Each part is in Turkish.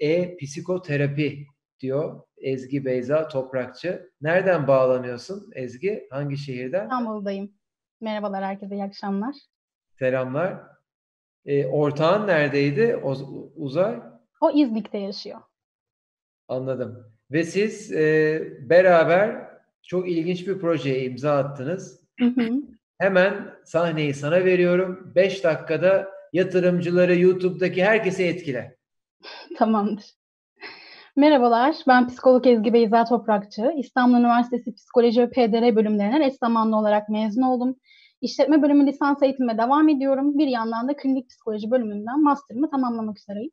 e-psikoterapi diyor Ezgi Beyza Toprakçı. Nereden bağlanıyorsun Ezgi? Hangi şehirden? İstanbul'dayım. Merhabalar herkese, iyi akşamlar. Selamlar. E, ortağın neredeydi o, Uzay? O İznik'te yaşıyor. Anladım. Ve siz e, beraber çok ilginç bir projeye imza attınız. Hı hı. Hemen sahneyi sana veriyorum. 5 dakikada yatırımcıları, YouTube'daki herkese etkile. Tamamdır. Merhabalar, ben psikolog Ezgi Beyza Toprakçı. İstanbul Üniversitesi Psikoloji ve PDR bölümlerinden eş zamanlı olarak mezun oldum. İşletme bölümü lisans eğitimime devam ediyorum. Bir yandan da klinik psikoloji bölümünden master'ımı tamamlamak üzereyim.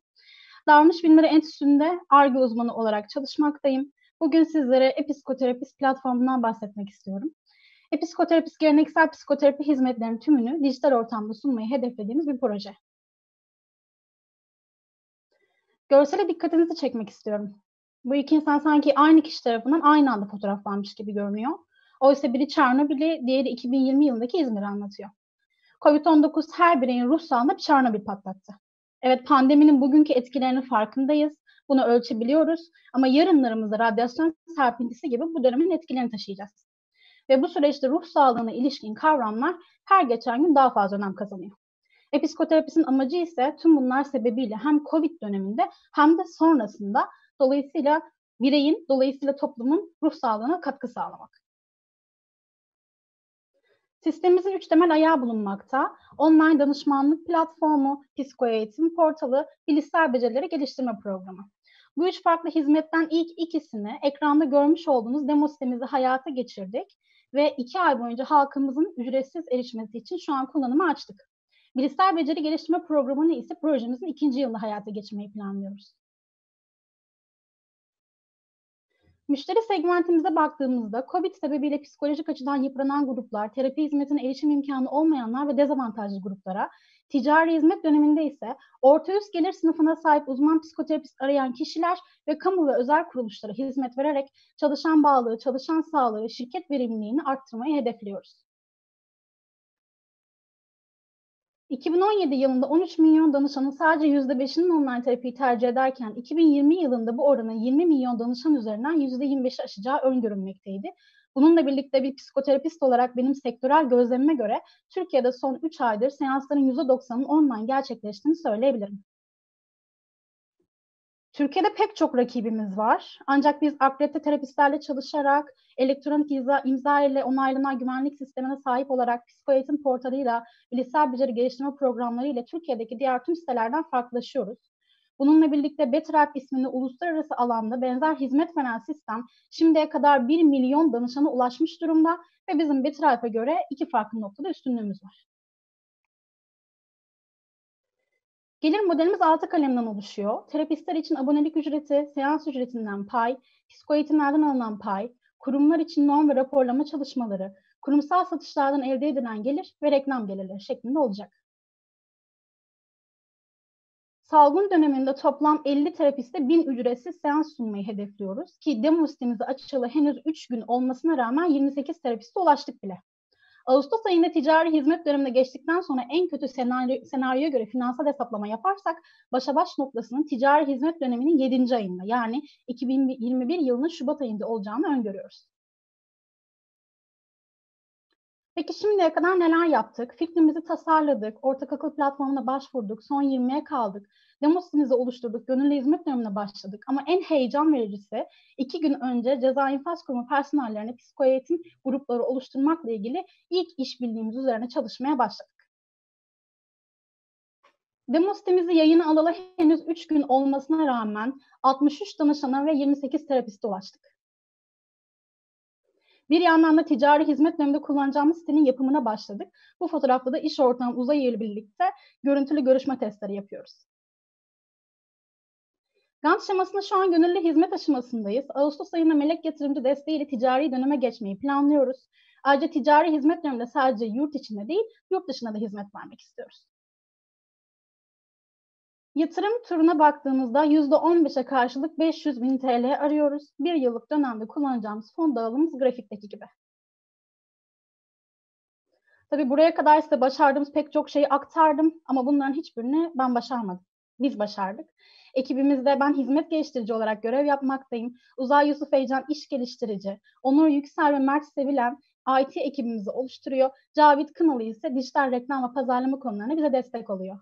Davranış Bilimleri Enstitüsü'nde ARGE uzmanı olarak çalışmaktayım. Bugün sizlere Episkoterapist platformundan bahsetmek istiyorum. Episkoterapist geleneksel psikoterapi hizmetlerinin tümünü dijital ortamda sunmayı hedeflediğimiz bir proje. Görsele dikkatinizi çekmek istiyorum. Bu iki insan sanki aynı kişi tarafından aynı anda fotoğraflanmış gibi görünüyor. Oysa biri Çernobil'i, diğeri 2020 yılındaki İzmir'i anlatıyor. Covid-19 her bireyin ruh sağlığında bir Çernobil patlattı. Evet pandeminin bugünkü etkilerinin farkındayız. Bunu ölçebiliyoruz ama yarınlarımızda radyasyon serpintisi gibi bu dönemin etkilerini taşıyacağız. Ve bu süreçte ruh sağlığına ilişkin kavramlar her geçen gün daha fazla önem kazanıyor. Episkoterapistin amacı ise tüm bunlar sebebiyle hem COVID döneminde hem de sonrasında dolayısıyla bireyin, dolayısıyla toplumun ruh sağlığına katkı sağlamak. Sistemimizin üç temel ayağı bulunmakta. Online danışmanlık platformu, psikoeğitim portalı, bilişsel becerileri geliştirme programı. Bu üç farklı hizmetten ilk ikisini ekranda görmüş olduğunuz demo sitemizi hayata geçirdik ve iki ay boyunca halkımızın ücretsiz erişmesi için şu an kullanımı açtık. Bilişsel beceri geliştirme programını ise projemizin ikinci yılında hayata geçirmeyi planlıyoruz. Müşteri segmentimize baktığımızda COVID sebebiyle psikolojik açıdan yıpranan gruplar, terapi hizmetine erişim imkanı olmayanlar ve dezavantajlı gruplara, ticari hizmet döneminde ise orta üst gelir sınıfına sahip uzman psikoterapist arayan kişiler ve kamu ve özel kuruluşlara hizmet vererek çalışan bağlılığı, çalışan sağlığı, şirket verimliliğini arttırmayı hedefliyoruz. 2017 yılında 13 milyon danışanın sadece %5'inin online terapiyi tercih ederken 2020 yılında bu oranın 20 milyon danışan üzerinden %25'i aşacağı öngörülmekteydi. Bununla birlikte bir psikoterapist olarak benim sektörel gözlemime göre Türkiye'de son 3 aydır seansların %90'ının online gerçekleştiğini söyleyebilirim. Türkiye'de pek çok rakibimiz var. Ancak biz akredite terapistlerle çalışarak, elektronik imza, imza ile onaylanan güvenlik sistemine sahip olarak psikoeğitim portalıyla, bilişsel beceri geliştirme programları ile Türkiye'deki diğer tüm sitelerden farklılaşıyoruz. Bununla birlikte BetterHelp isminde uluslararası alanda benzer hizmet veren sistem şimdiye kadar 1 milyon danışana ulaşmış durumda ve bizim BetterHelp'e göre iki farklı noktada üstünlüğümüz var. Gelir modelimiz altı kalemden oluşuyor. Terapistler için abonelik ücreti, seans ücretinden pay, psikoeğitimlerden alınan pay, kurumlar için norm ve raporlama çalışmaları, kurumsal satışlardan elde edilen gelir ve reklam gelirleri şeklinde olacak. Salgın döneminde toplam 50 terapiste 1000 ücretsiz seans sunmayı hedefliyoruz ki demo sitemizi açalı henüz 3 gün olmasına rağmen 28 terapiste ulaştık bile. Ağustos ayında ticari hizmet dönemine geçtikten sonra en kötü senaryo, senaryoya göre finansal hesaplama yaparsak başa baş noktasının ticari hizmet döneminin 7. ayında yani 2021 yılının Şubat ayında olacağını öngörüyoruz. Peki şimdiye kadar neler yaptık? Fikrimizi tasarladık, ortak akıl platformuna başvurduk, son 20'ye kaldık. Demo sitemizi oluşturduk, gönüllü hizmet dönemine başladık. Ama en heyecan vericisi iki gün önce ceza infaz kurumu personellerine psikoeğitim grupları oluşturmakla ilgili ilk işbirliğimiz üzerine çalışmaya başladık. Demo sitemizi yayına alalı henüz 3 gün olmasına rağmen 63 danışana ve 28 terapiste ulaştık. Bir yandan da ticari hizmet döneminde kullanacağımız sitenin yapımına başladık. Bu fotoğrafta da iş ortağım Uzay ile birlikte görüntülü görüşme testleri yapıyoruz. Gantt şemasında şu an gönüllü hizmet aşamasındayız. Ağustos ayında melek yatırımcı desteğiyle ticari döneme geçmeyi planlıyoruz. Ayrıca ticari hizmet döneminde sadece yurt içinde değil, yurt dışında da hizmet vermek istiyoruz. Yatırım turuna baktığımızda %15'e karşılık 500 bin TL arıyoruz. Bir yıllık dönemde kullanacağımız fon dağılımımız grafikteki gibi. Tabii buraya kadar size başardığımız pek çok şeyi aktardım ama bunların hiçbirini ben başarmadım. Biz başardık. Ekibimizde ben hizmet geliştirici olarak görev yapmaktayım. Uzay Yusuf Heyecan iş geliştirici, Onur Yüksel ve Mert Sevilen IT ekibimizi oluşturuyor. Cavit Kınalı ise dijital reklam ve pazarlama konularına bize destek oluyor.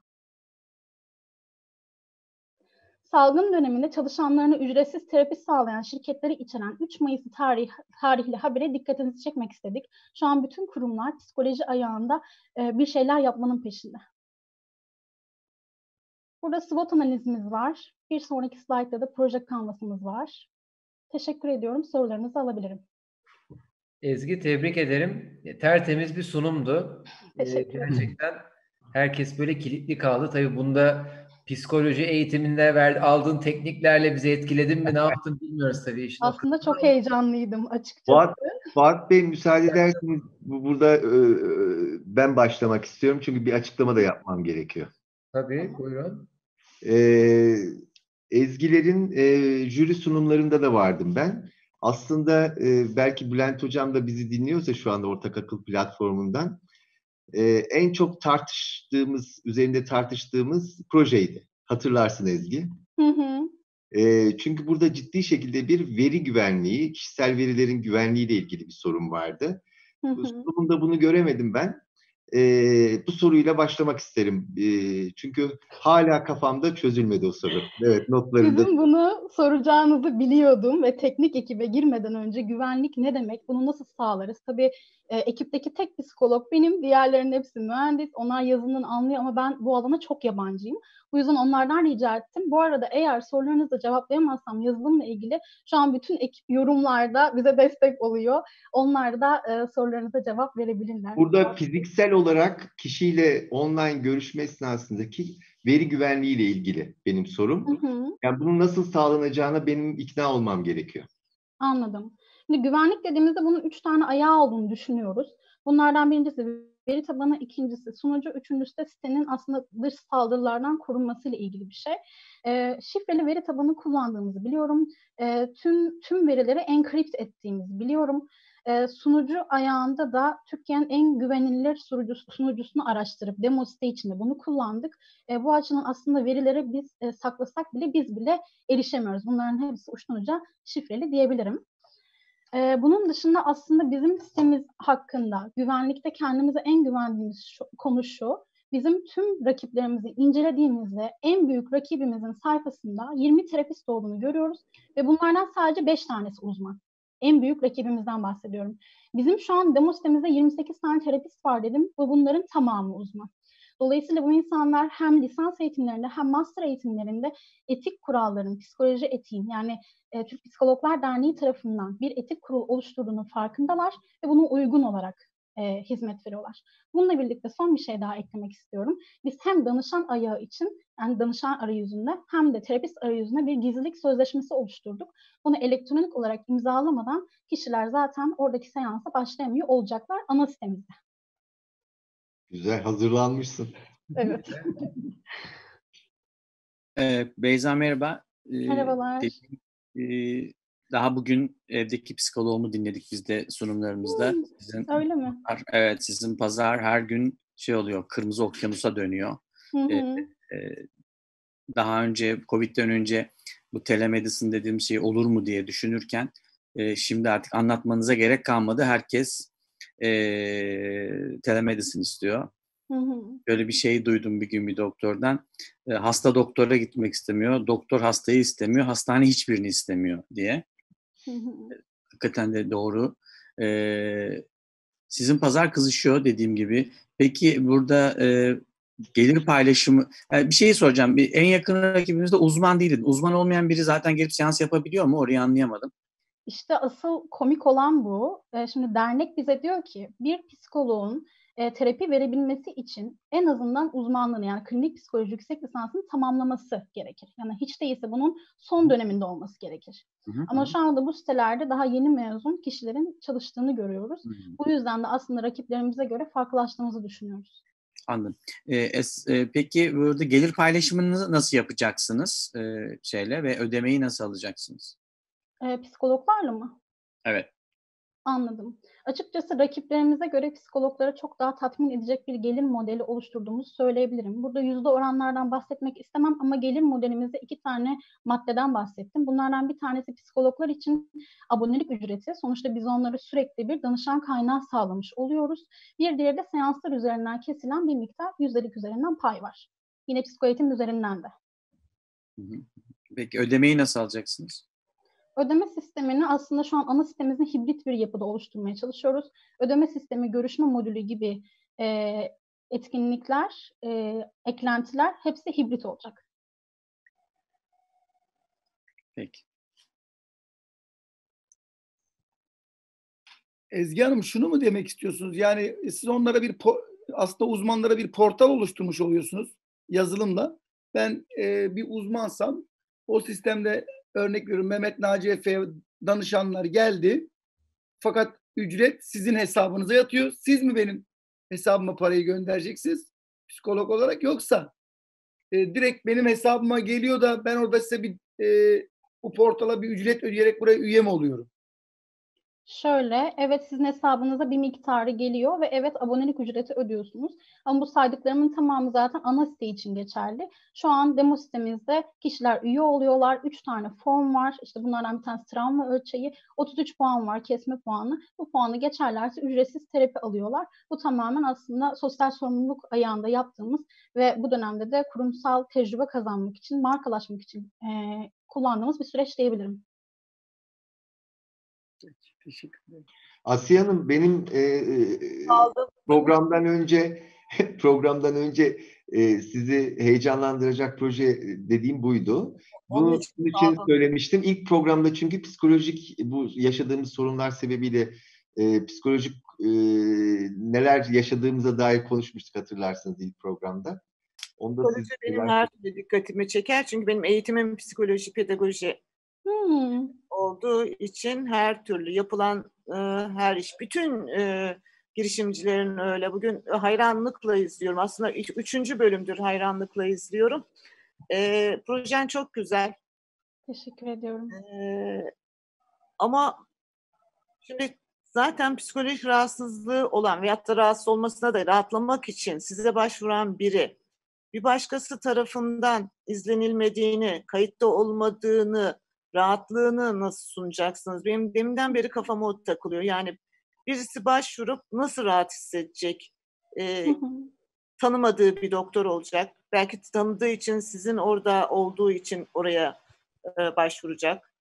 Salgın döneminde çalışanlarına ücretsiz terapi sağlayan şirketleri içeren 3 Mayıs tarih, tarihli habere dikkatinizi çekmek istedik. Şu an bütün kurumlar psikoloji ayağında e, bir şeyler yapmanın peşinde. Burada SWOT analizimiz var. Bir sonraki slaytta da proje kanvasımız var. Teşekkür ediyorum. Sorularınızı alabilirim. Ezgi tebrik ederim. Tertemiz bir sunumdu. Teşekkür ederim. Gerçekten herkes böyle kilitli kaldı. Tabii bunda psikoloji eğitiminde ver, aldığın tekniklerle bizi etkiledin mi ne yaptın bilmiyoruz tabii. Işin Aslında çok heyecanlıydım açıkçası. Fuat, Fuat Bey müsaade ederseniz burada e, ben başlamak istiyorum çünkü bir açıklama da yapmam gerekiyor. Tabii buyurun. E, Ezgilerin e, jüri sunumlarında da vardım ben. Aslında e, belki Bülent Hocam da bizi dinliyorsa şu anda Ortak Akıl platformundan e, en çok tartıştığımız, üzerinde tartıştığımız projeydi. Hatırlarsın Ezgi. Hı hı. E, çünkü burada ciddi şekilde bir veri güvenliği, kişisel verilerin güvenliği ile ilgili bir sorun vardı. Hı hı. Sunumunda bunu göremedim ben. E, bu soruyla başlamak isterim. E, çünkü hala kafamda çözülmedi o soru. Evet notlarında. Sizin bunu soracağınızı biliyordum ve teknik ekibe girmeden önce güvenlik ne demek, bunu nasıl sağlarız? Tabii e, ekipteki tek psikolog benim, diğerlerinin hepsi mühendis. Onlar yazılımdan anlıyor ama ben bu alana çok yabancıyım. Bu yüzden onlardan rica ettim. Bu arada eğer sorularınızı cevaplayamazsam yazılımla ilgili şu an bütün ekip yorumlarda bize destek oluyor. Onlar da e, sorularınıza cevap verebilirler. Burada fiziksel olarak kişiyle online görüşme esnasındaki veri güvenliği ile ilgili benim sorum. Hı hı. Yani bunun nasıl sağlanacağına benim ikna olmam gerekiyor. Anladım. Şimdi güvenlik dediğimizde bunun üç tane ayağı olduğunu düşünüyoruz. Bunlardan birincisi veri tabanı, ikincisi sunucu, üçüncüsü de sitenin aslında dış saldırılardan korunmasıyla ilgili bir şey. E, şifreli veri tabanı kullandığımızı biliyorum. E, tüm tüm verileri enkript ettiğimizi biliyorum. E, sunucu ayağında da Türkiye'nin en güvenilir sunucusu, sunucusunu araştırıp demo site içinde bunu kullandık. E, bu açıdan aslında verileri biz e, saklasak bile biz bile erişemiyoruz. Bunların hepsi uçtan uca şifreli diyebilirim. Ee, bunun dışında aslında bizim sitemiz hakkında güvenlikte kendimize en güvendiğimiz şu, konu şu. Bizim tüm rakiplerimizi incelediğimizde en büyük rakibimizin sayfasında 20 terapist olduğunu görüyoruz ve bunlardan sadece 5 tanesi uzman. En büyük rakibimizden bahsediyorum. Bizim şu an demo sitemizde 28 tane terapist var dedim ve bunların tamamı uzman. Dolayısıyla bu insanlar hem lisans eğitimlerinde hem master eğitimlerinde etik kuralların, psikoloji etiğin yani e, Türk Psikologlar Derneği tarafından bir etik kurul oluşturduğunun farkındalar ve buna uygun olarak e, hizmet veriyorlar. Bununla birlikte son bir şey daha eklemek istiyorum. Biz hem danışan ayağı için yani danışan arayüzünde hem de terapist arayüzünde bir gizlilik sözleşmesi oluşturduk. Bunu elektronik olarak imzalamadan kişiler zaten oradaki seansa başlayamıyor olacaklar ana sitemizde. Güzel hazırlanmışsın. Evet. Ee, Beyza merhaba. Ee, Merhabalar. dediğim, e, daha bugün evdeki psikoloğumu dinledik biz de sunumlarımızda. Hmm, Sizin Öyle mi? pazar- evet sizin pazar her gün şey oluyor kırmızı okyanusa dönüyor. Hı hı. Ee, daha önce Covid'den önce bu telemedicine dediğim şey olur mu diye düşünürken e, şimdi artık anlatmanıza gerek kalmadı. Herkes e, telemedicine istiyor. Hı hı. Böyle bir şey duydum bir gün bir doktordan. E, hasta doktora gitmek istemiyor. Doktor hastayı istemiyor. Hastane hiçbirini istemiyor diye. Hı hı. Hakikaten de doğru. E, sizin pazar kızışıyor dediğim gibi. Peki burada e, gelir paylaşımı... Yani bir şey soracağım. Bir, en yakın rakibinizde uzman değildi. Uzman olmayan biri zaten gelip seans yapabiliyor mu? Orayı anlayamadım. İşte asıl komik olan bu. E, şimdi dernek bize diyor ki bir psikoloğun e, terapi verebilmesi için en azından uzmanlığını yani klinik psikoloji yüksek lisansını tamamlaması gerekir. Yani hiç değilse bunun son döneminde olması gerekir. Hı hı. Ama şu anda bu sitelerde daha yeni mezun kişilerin çalıştığını görüyoruz. Hı hı. Bu yüzden de aslında rakiplerimize göre farklılaştığımızı düşünüyoruz. Anladım. E, es- e, peki burada gelir paylaşımını nasıl yapacaksınız e, şeyle ve ödemeyi nasıl alacaksınız? E, psikologlarla mı? Evet. Anladım. Açıkçası rakiplerimize göre psikologlara çok daha tatmin edecek bir gelir modeli oluşturduğumuzu söyleyebilirim. Burada yüzde oranlardan bahsetmek istemem ama gelir modelimizde iki tane maddeden bahsettim. Bunlardan bir tanesi psikologlar için abonelik ücreti. Sonuçta biz onlara sürekli bir danışan kaynağı sağlamış oluyoruz. Bir diğeri de seanslar üzerinden kesilen bir miktar yüzdelik üzerinden pay var. Yine psikoeğitim üzerinden de. Peki ödemeyi nasıl alacaksınız? Ödeme sistemini aslında şu an ana sistemimizin hibrit bir yapıda oluşturmaya çalışıyoruz. Ödeme sistemi, görüşme modülü gibi e, etkinlikler, e, eklentiler hepsi hibrit olacak. Peki. Ezgi Hanım şunu mu demek istiyorsunuz? Yani siz onlara bir aslında uzmanlara bir portal oluşturmuş oluyorsunuz yazılımla. Ben e, bir uzmansam o sistemde örnek veriyorum Mehmet Naci Efe'ye danışanlar geldi. Fakat ücret sizin hesabınıza yatıyor. Siz mi benim hesabıma parayı göndereceksiniz psikolog olarak yoksa e, direkt benim hesabıma geliyor da ben orada size bir e, bu portala bir ücret ödeyerek buraya üye mi oluyorum? Şöyle, evet sizin hesabınıza bir miktarı geliyor ve evet abonelik ücreti ödüyorsunuz. Ama bu saydıklarımın tamamı zaten ana site için geçerli. Şu an demo sitemizde kişiler üye oluyorlar. 3 tane form var. İşte bunlardan bir tanesi travma ölçeği. 33 puan var, kesme puanı. Bu puanı geçerlerse ücretsiz terapi alıyorlar. Bu tamamen aslında sosyal sorumluluk ayağında yaptığımız ve bu dönemde de kurumsal tecrübe kazanmak için, markalaşmak için e, kullandığımız bir süreç diyebilirim. Teşekkür ederim. Asiye Hanım benim e, e programdan önce programdan önce e, sizi heyecanlandıracak proje dediğim buydu. Bunun için, için söylemiştim. İlk programda çünkü psikolojik bu yaşadığımız sorunlar sebebiyle e, psikolojik e, neler yaşadığımıza dair konuşmuştuk hatırlarsınız ilk programda. Onda Psikoloji benim her dikkatimi çeker. Çünkü benim eğitimim psikoloji, pedagoji Hmm. olduğu için her türlü yapılan e, her iş, bütün e, girişimcilerin öyle. Bugün hayranlıkla izliyorum. Aslında üçüncü bölümdür hayranlıkla izliyorum. E, projen çok güzel. Teşekkür ediyorum. E, ama şimdi zaten psikolojik rahatsızlığı olan veyahut da rahatsız olmasına da rahatlamak için size başvuran biri bir başkası tarafından izlenilmediğini, kayıtta olmadığını rahatlığını nasıl sunacaksınız? Benim deminden beri kafama o takılıyor. Yani birisi başvurup nasıl rahat hissedecek? Ee, tanımadığı bir doktor olacak. Belki tanıdığı için sizin orada olduğu için oraya e, başvuracak.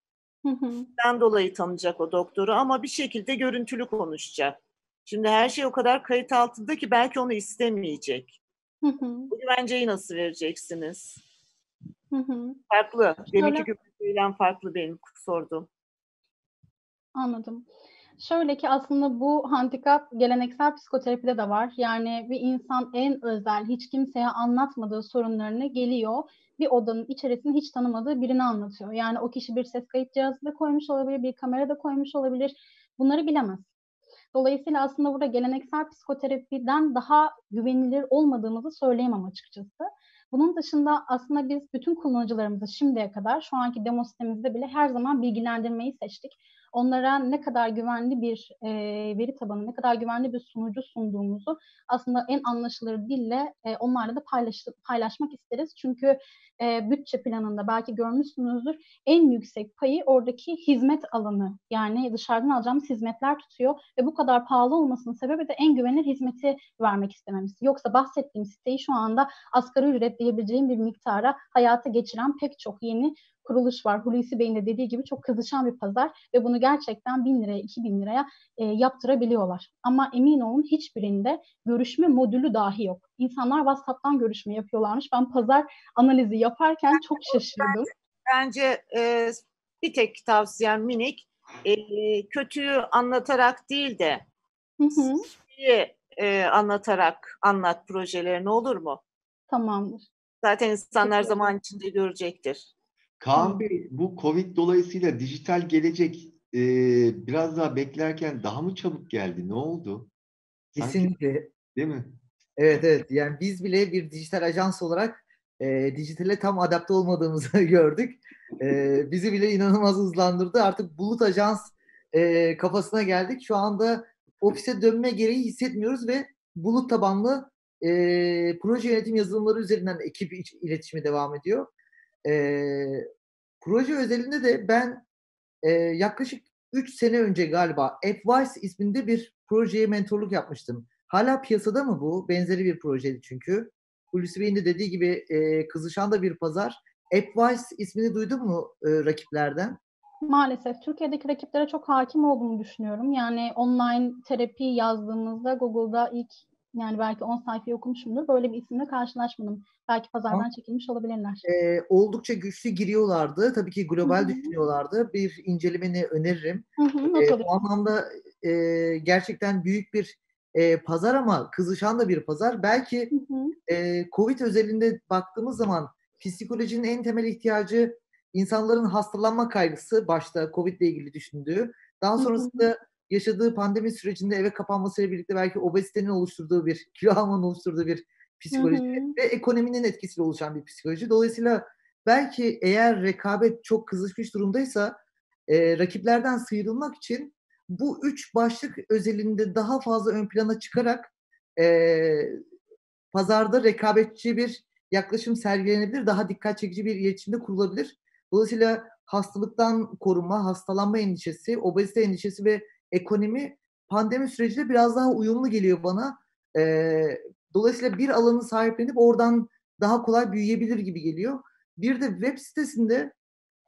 Ben dolayı tanıyacak o doktoru ama bir şekilde görüntülü konuşacak. Şimdi her şey o kadar kayıt altında ki belki onu istemeyecek. Bu güvenceyi nasıl vereceksiniz? Farklı. Deminki güvenceyle farklı benim sorduğum. Anladım. Şöyle ki aslında bu handikap geleneksel psikoterapide de var. Yani bir insan en özel, hiç kimseye anlatmadığı sorunlarını geliyor. Bir odanın içerisinde hiç tanımadığı birini anlatıyor. Yani o kişi bir ses kayıt cihazı da koymuş olabilir, bir kamera da koymuş olabilir. Bunları bilemez. Dolayısıyla aslında burada geleneksel psikoterapiden daha güvenilir olmadığımızı söyleyemem açıkçası. Bunun dışında aslında biz bütün kullanıcılarımızı şimdiye kadar şu anki demo sitemizde bile her zaman bilgilendirmeyi seçtik onlara ne kadar güvenli bir e, veri tabanı, ne kadar güvenli bir sunucu sunduğumuzu aslında en anlaşılır dille e, onlarla da paylaş, paylaşmak isteriz. Çünkü e, bütçe planında belki görmüşsünüzdür en yüksek payı oradaki hizmet alanı yani dışarıdan alacağımız hizmetler tutuyor ve bu kadar pahalı olmasının sebebi de en güvenilir hizmeti vermek istememiz. Yoksa bahsettiğim siteyi şu anda asgari ücret diyebileceğim bir miktara hayata geçiren pek çok yeni kuruluş var. Hulusi Bey'in de dediği gibi çok kızışan bir pazar ve bunu gerçekten bin liraya, iki bin liraya e, yaptırabiliyorlar. Ama emin olun hiçbirinde görüşme modülü dahi yok. İnsanlar WhatsApp'tan görüşme yapıyorlarmış. Ben pazar analizi yaparken çok şaşırdım. Bence e, bir tek tavsiyem minik e, kötüyü anlatarak değil de iyi e, anlatarak anlat projelerini olur mu? Tamamdır. Zaten insanlar zaman içinde görecektir. Kaan Bey bu Covid dolayısıyla dijital gelecek e, biraz daha beklerken daha mı çabuk geldi? Ne oldu? Sanki, Kesinlikle. değil mi? Evet evet. Yani biz bile bir dijital ajans olarak e, dijitale tam adapte olmadığımızı gördük. E, bizi bile inanılmaz hızlandırdı. Artık bulut ajans e, kafasına geldik. Şu anda ofise dönme gereği hissetmiyoruz ve bulut tabanlı e, proje yönetim yazılımları üzerinden ekip iletişimi devam ediyor. E, proje özelinde de ben e, yaklaşık 3 sene önce galiba AppWise isminde bir projeye mentorluk yapmıştım. Hala piyasada mı bu? Benzeri bir projeydi çünkü. Hulusi Bey'in de dediği gibi e, kızışan da bir pazar. AppWise ismini duydun mu e, rakiplerden? Maalesef Türkiye'deki rakiplere çok hakim olduğunu düşünüyorum. Yani online terapi yazdığımızda Google'da ilk yani belki 10 sayfayı okumuşumdur. Böyle bir isimle karşılaşmadım. Belki pazardan ha. çekilmiş olabilirler. Ee, oldukça güçlü giriyorlardı. Tabii ki global Hı-hı. düşünüyorlardı. Bir incelemeni öneririm. Hı-hı, ee, o anlamda e, gerçekten büyük bir e, pazar ama kızışan da bir pazar. Belki e, Covid özelinde baktığımız zaman psikolojinin en temel ihtiyacı insanların hastalanma kaygısı başta Covid ile ilgili düşündüğü. Daha sonrasında hı hı. Yaşadığı pandemi sürecinde eve kapanmasıyla birlikte belki obezitenin oluşturduğu bir, kilo almanın oluşturduğu bir psikoloji hı hı. ve ekonominin etkisiyle oluşan bir psikoloji. Dolayısıyla belki eğer rekabet çok kızışmış durumdaysa e, rakiplerden sıyrılmak için bu üç başlık özelinde daha fazla ön plana çıkarak e, pazarda rekabetçi bir yaklaşım sergilenebilir, daha dikkat çekici bir iletişimde kurulabilir. Dolayısıyla hastalıktan korunma, hastalanma endişesi, obezite endişesi ve ekonomi pandemi sürecinde biraz daha uyumlu geliyor bana. E, dolayısıyla bir alanı sahiplenip oradan daha kolay büyüyebilir gibi geliyor. Bir de web sitesinde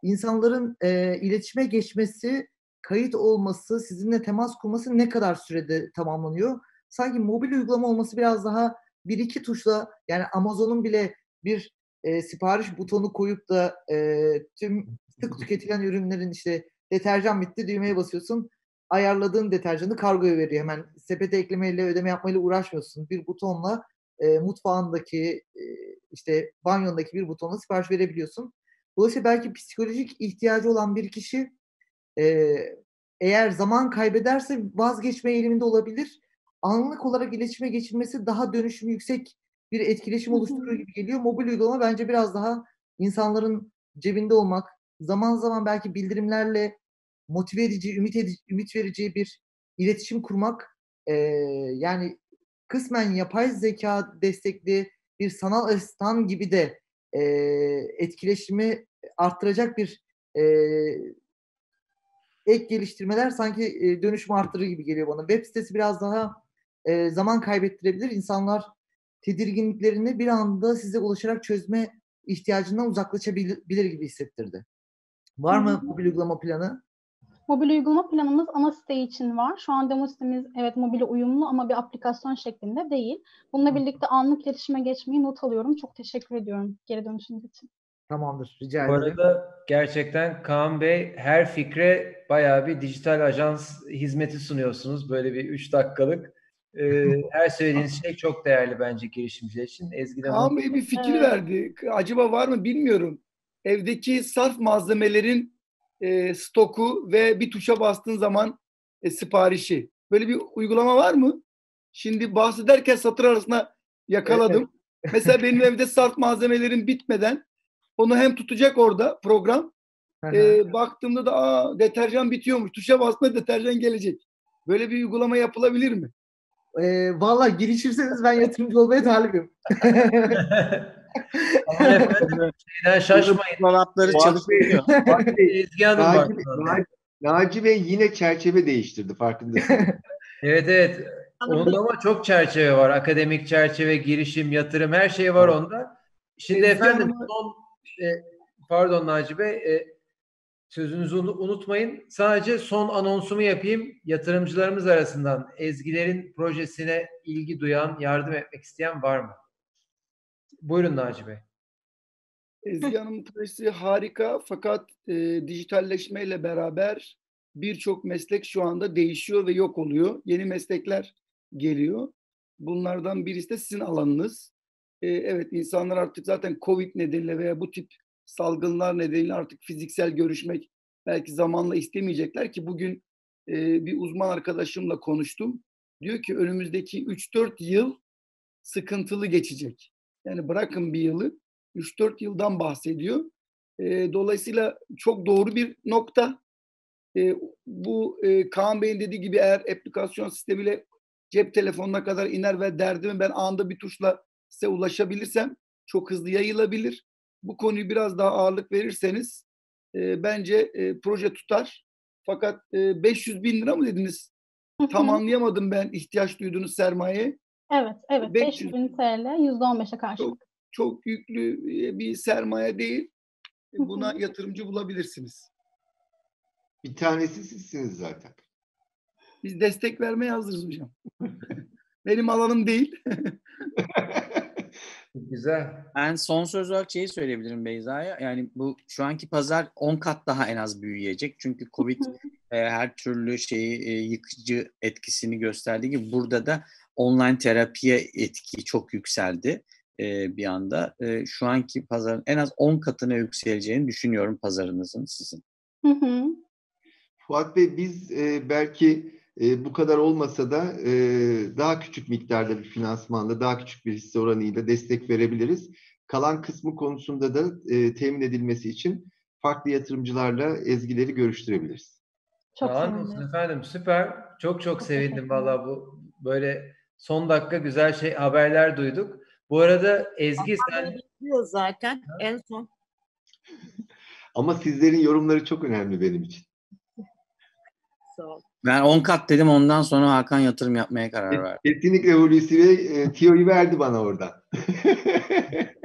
insanların e, iletişime geçmesi, kayıt olması, sizinle temas kurması ne kadar sürede tamamlanıyor? Sanki mobil uygulama olması biraz daha bir iki tuşla yani Amazon'un bile bir e, sipariş butonu koyup da e, tüm sık tüketilen ürünlerin işte deterjan bitti düğmeye basıyorsun. Ayarladığın deterjanı kargoya veriyor. Hemen sepete eklemeyle ödeme yapmayla uğraşmıyorsun. Bir butonla e, mutfağındaki e, işte banyondaki bir butonla sipariş verebiliyorsun. Dolayısıyla belki psikolojik ihtiyacı olan bir kişi e, eğer zaman kaybederse vazgeçme eğiliminde olabilir. Anlık olarak iletişime geçilmesi daha dönüşümü yüksek bir etkileşim oluşturur gibi geliyor. Mobil uygulama bence biraz daha insanların cebinde olmak, zaman zaman belki bildirimlerle motive edici, ümit edici, ümit verici bir iletişim kurmak, e, yani kısmen yapay zeka destekli bir sanal asistan gibi de e, etkileşimi arttıracak bir e, ek geliştirmeler sanki e, dönüşümü arttırır gibi geliyor bana. Web sitesi biraz daha e, zaman kaybettirebilir. İnsanlar tedirginliklerini bir anda size ulaşarak çözme ihtiyacından uzaklaşabilir gibi hissettirdi. Var mı mobil uygulama planı? Mobil uygulama planımız ana site için var. Şu an demo sitemiz evet mobile uyumlu ama bir aplikasyon şeklinde değil. Bununla birlikte anlık iletişime geçmeyi not alıyorum. Çok teşekkür ediyorum geri dönüşünüz için. Tamamdır. Rica ederim. Bu arada gerçekten Kaan Bey her fikre bayağı bir dijital ajans hizmeti sunuyorsunuz. Böyle bir 3 dakikalık. Ee, her söylediğiniz şey çok değerli bence girişimciler için. Ezgi'den Kaan Bey bir fikir verdi. Acaba var mı bilmiyorum. Evdeki sarf malzemelerin e, stoku ve bir tuşa bastığın zaman e, siparişi. Böyle bir uygulama var mı? Şimdi bahsederken satır arasında yakaladım. Evet. Mesela benim evde sarf malzemelerin bitmeden onu hem tutacak orada program. e, baktığımda da aa, deterjan bitiyormuş. Tuşa bastığında deterjan gelecek. Böyle bir uygulama yapılabilir mi? E, Valla girişirseniz ben yatırımcı olmaya talibim. Aman efendim, şeyden şaşmayın. Dolapları çalışıyor. Ezgi Hanım var. Naci, Naci Bey yine çerçeve değiştirdi farkındasın. evet evet. Onda ama çok çerçeve var. Akademik çerçeve, girişim, yatırım her şey var onda. Şimdi Ezgi efendim Hanım... son e, pardon Naci Bey e, sözünüzü unutmayın. Sadece son anonsumu yapayım. Yatırımcılarımız arasından Ezgilerin projesine ilgi duyan, yardım etmek isteyen var mı? Buyurun Naci Bey. Ezgi Hanım'ın projesi harika fakat e, dijitalleşmeyle beraber birçok meslek şu anda değişiyor ve yok oluyor. Yeni meslekler geliyor. Bunlardan birisi de sizin alanınız. E, evet insanlar artık zaten Covid nedeniyle veya bu tip salgınlar nedeniyle artık fiziksel görüşmek belki zamanla istemeyecekler ki bugün e, bir uzman arkadaşımla konuştum. Diyor ki önümüzdeki 3-4 yıl sıkıntılı geçecek. Yani bırakın bir yılı 3-4 yıldan bahsediyor. E, dolayısıyla çok doğru bir nokta. E, bu e, Kaan Bey'in dediği gibi eğer aplikasyon sistemiyle cep telefonuna kadar iner ve derdimi ben anda bir tuşla size ulaşabilirsem çok hızlı yayılabilir. Bu konuyu biraz daha ağırlık verirseniz e, bence e, proje tutar. Fakat e, 500 bin lira mı dediniz? Tam anlayamadım ben ihtiyaç duyduğunuz sermaye. Evet, evet. 500 500 bin TL %15'e karşılık. Çok, çok yüklü e, bir sermaye değil. E, Buna yatırımcı bulabilirsiniz. Bir tanesi sizsiniz zaten. Biz destek vermeye hazırız hocam. Benim alanım değil. Güzel. Ben son söz olarak şeyi söyleyebilirim Beyza'ya. Yani bu şu anki pazar 10 kat daha en az büyüyecek. Çünkü Covid e, her türlü şeyi e, yıkıcı etkisini gösterdiği gibi burada da online terapiye etki çok yükseldi e, bir anda. E, şu anki pazarın en az 10 katına yükseleceğini düşünüyorum pazarınızın sizin. Hı hı. Fuat Bey biz e, belki e, bu kadar olmasa da e, daha küçük miktarda bir finansmanla, daha küçük bir hisse oranıyla destek verebiliriz. Kalan kısmı konusunda da e, temin edilmesi için farklı yatırımcılarla ezgileri görüştürebiliriz. Çok Sağ olsun efendim. Süper. Çok çok sevindim valla bu böyle son dakika güzel şey haberler duyduk. Bu arada Ezgi sen Diyor zaten en son. Ama sizlerin yorumları çok önemli benim için. Sağ ol. Ben 10 kat dedim ondan sonra Hakan yatırım yapmaya karar verdi. Kesinlikle Hulusi Bey e, tiyoyu verdi bana oradan.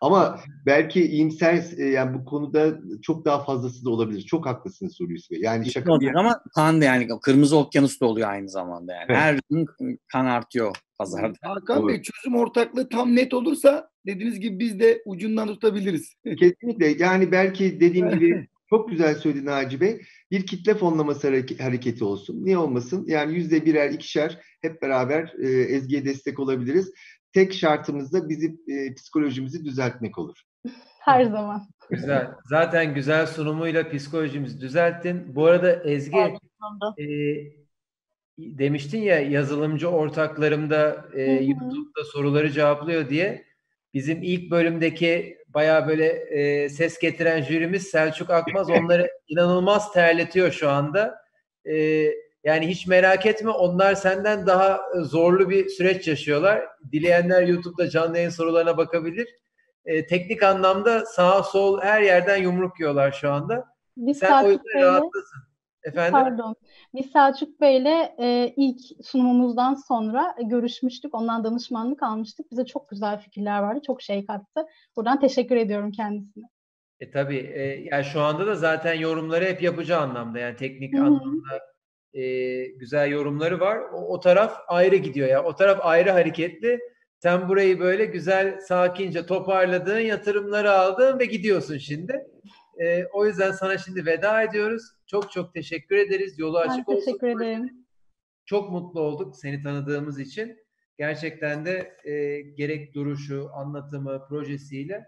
Ama belki iyimser e, yani bu konuda çok daha fazlası da olabilir. Çok haklısınız Hulusi Bey. Yani şaka bir Olacak ama kan da yani kırmızı okyanus da oluyor aynı zamanda yani. Evet. Her gün kan artıyor pazarda. Hakan. Bey çözüm ortaklığı tam net olursa dediğiniz gibi biz de ucundan tutabiliriz. Kesinlikle. Yani belki dediğim gibi çok güzel söyledi Naci Bey. Bir kitle fonlaması hareke- hareketi olsun. Niye olmasın? Yani yüzde birer, ikişer hep beraber e, Ezgi'ye destek olabiliriz. Tek şartımız da bizim e, psikolojimizi düzeltmek olur. Her zaman. güzel. Zaten güzel sunumuyla psikolojimizi düzelttin. Bu arada Ezgi e, demiştin ya yazılımcı ortaklarım da e. YouTube'da soruları cevaplıyor diye. Bizim ilk bölümdeki bayağı böyle e, ses getiren jürimiz Selçuk Akmaz onları inanılmaz terletiyor şu anda. E, yani hiç merak etme onlar senden daha e, zorlu bir süreç yaşıyorlar. Dileyenler YouTube'da canlı yayın sorularına bakabilir. E, teknik anlamda sağ sol her yerden yumruk yiyorlar şu anda. Biz Sen o Selçuk yüzden Bey'le rahatlasın. Efendim? Pardon. Biz Selçuk Bey'le e, ilk sunumumuzdan sonra görüşmüştük. Ondan danışmanlık almıştık. Bize çok güzel fikirler vardı. Çok şey kattı. Buradan teşekkür ediyorum kendisine. E tabii e, yani şu anda da zaten yorumları hep yapıcı anlamda yani teknik Hı hı. anlamda e, güzel yorumları var. O, o taraf ayrı gidiyor ya. O taraf ayrı hareketli. Sen burayı böyle güzel sakince toparladın, yatırımları aldın ve gidiyorsun şimdi. E, o yüzden sana şimdi veda ediyoruz. Çok çok teşekkür ederiz. Yolu Ben açık olsun. teşekkür ederim. Çok mutlu olduk seni tanıdığımız için. Gerçekten de e, gerek duruşu, anlatımı, projesiyle